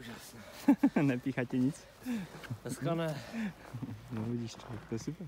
Úžasné. Nepíchá tě nic? Dneska ne. No vidíš, to, to je super.